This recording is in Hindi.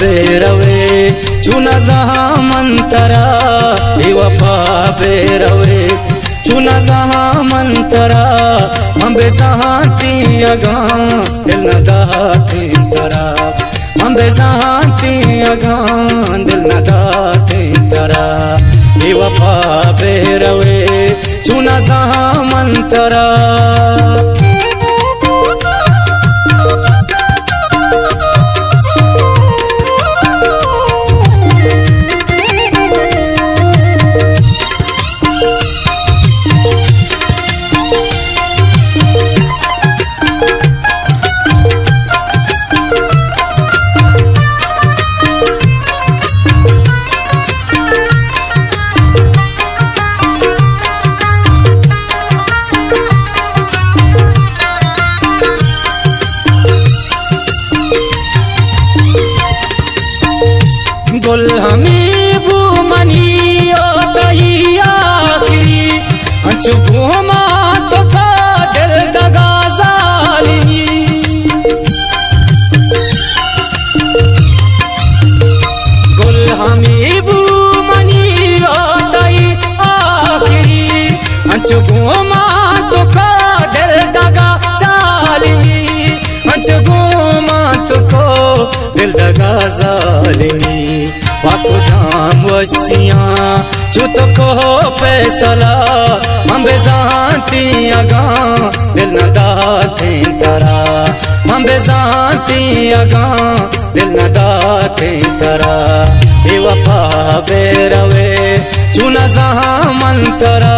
बेरवे, चुना जहा मंतरा बेवफा बेरवे, चुना जहा मंतरा अंबे जहा ती अगा, दिल न दाते तरा। अंबे जहा अगा, दिल न दाते तरा। बेवफा बेरवे, चुना जहा मंतरा गुल हमी मनी ओ तही आखिरी अंचु घूमा दिल दगा जालिमी पाको जाम वसिया चुत को फैसला अम्बे जानती अगा दिल न दाते तरा अम्बे जानती अगा दिल न दाते तरा बेवफा बेरवे चुना जहा मंतरा